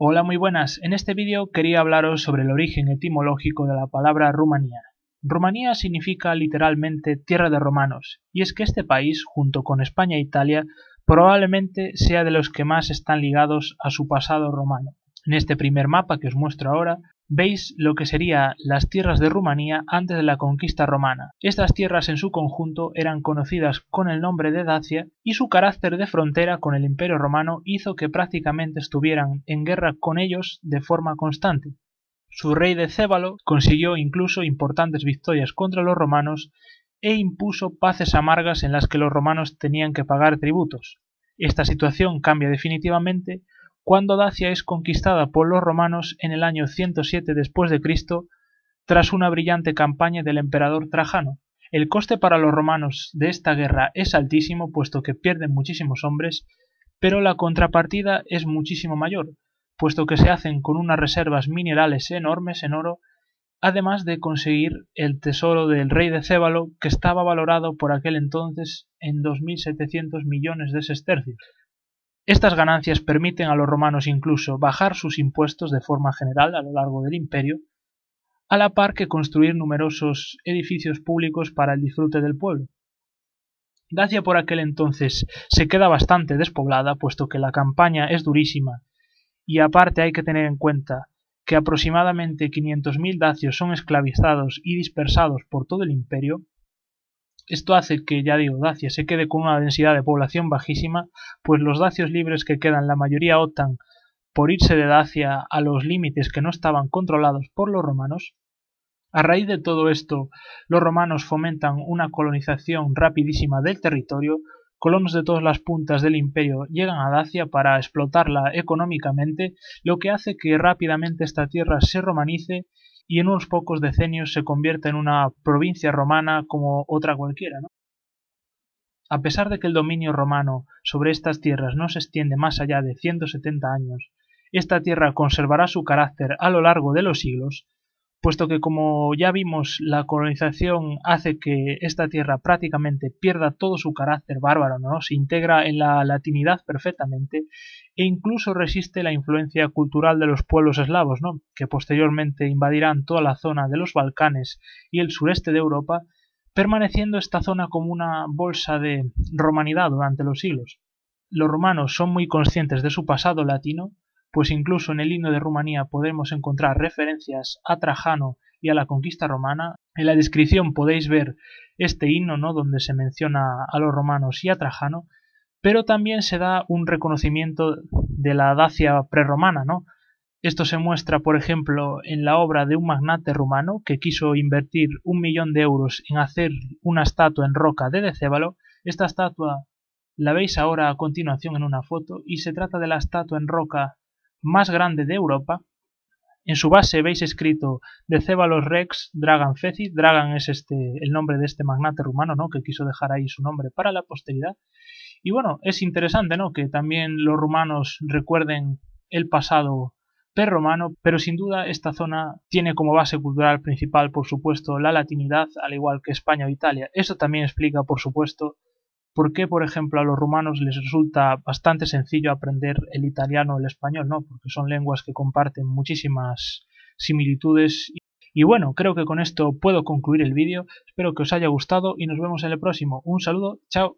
Hola muy buenas, en este vídeo quería hablaros sobre el origen etimológico de la palabra Rumanía. Rumanía significa literalmente tierra de romanos, y es que este país, junto con España e Italia, probablemente sea de los que más están ligados a su pasado romano. En este primer mapa que os muestro ahora, veis lo que serían las tierras de Rumanía antes de la conquista romana. Estas tierras en su conjunto eran conocidas con el nombre de Dacia y su carácter de frontera con el imperio romano hizo que prácticamente estuvieran en guerra con ellos de forma constante. Su rey de Cébalo consiguió incluso importantes victorias contra los romanos e impuso paces amargas en las que los romanos tenían que pagar tributos. Esta situación cambia definitivamente cuando Dacia es conquistada por los romanos en el año 107 después de Cristo tras una brillante campaña del emperador Trajano. El coste para los romanos de esta guerra es altísimo puesto que pierden muchísimos hombres, pero la contrapartida es muchísimo mayor, puesto que se hacen con unas reservas minerales enormes en oro, además de conseguir el tesoro del rey de Cébalo que estaba valorado por aquel entonces en 2.700 millones de sestercios. Estas ganancias permiten a los romanos incluso bajar sus impuestos de forma general a lo largo del imperio, a la par que construir numerosos edificios públicos para el disfrute del pueblo. Dacia por aquel entonces se queda bastante despoblada, puesto que la campaña es durísima, y aparte hay que tener en cuenta que aproximadamente 500.000 dacios son esclavizados y dispersados por todo el imperio, esto hace que, ya digo, Dacia se quede con una densidad de población bajísima, pues los dacios libres que quedan, la mayoría optan por irse de Dacia a los límites que no estaban controlados por los romanos. A raíz de todo esto, los romanos fomentan una colonización rapidísima del territorio, colonos de todas las puntas del imperio llegan a Dacia para explotarla económicamente, lo que hace que rápidamente esta tierra se romanice y en unos pocos decenios se convierte en una provincia romana como otra cualquiera. ¿no? A pesar de que el dominio romano sobre estas tierras no se extiende más allá de 170 años, esta tierra conservará su carácter a lo largo de los siglos, puesto que como ya vimos la colonización hace que esta tierra prácticamente pierda todo su carácter bárbaro, ¿no? se integra en la latinidad perfectamente e incluso resiste la influencia cultural de los pueblos eslavos, ¿no? que posteriormente invadirán toda la zona de los Balcanes y el sureste de Europa, permaneciendo esta zona como una bolsa de romanidad durante los siglos. Los romanos son muy conscientes de su pasado latino, pues incluso en el himno de Rumanía podemos encontrar referencias a Trajano y a la conquista romana. En la descripción podéis ver este himno, ¿no? donde se menciona a los romanos y a Trajano, pero también se da un reconocimiento de la Dacia prerromana, ¿no? Esto se muestra, por ejemplo, en la obra de un magnate rumano que quiso invertir un millón de euros en hacer una estatua en roca de Decébalo. Esta estatua la veis ahora a continuación en una foto y se trata de la estatua en roca más grande de Europa. En su base veis escrito Cébalos Rex Dragan Feci. Dragan es este, el nombre de este magnate rumano, ¿no? Que quiso dejar ahí su nombre para la posteridad. Y bueno, es interesante, ¿no? Que también los rumanos recuerden el pasado prerromano, pero sin duda esta zona tiene como base cultural principal, por supuesto, la latinidad, al igual que España o Italia. Esto también explica, por supuesto, por qué, por ejemplo, a los rumanos les resulta bastante sencillo aprender el italiano o el español, ¿no? Porque son lenguas que comparten muchísimas similitudes. Y bueno, creo que con esto puedo concluir el vídeo. Espero que os haya gustado y nos vemos en el próximo. Un saludo, chao.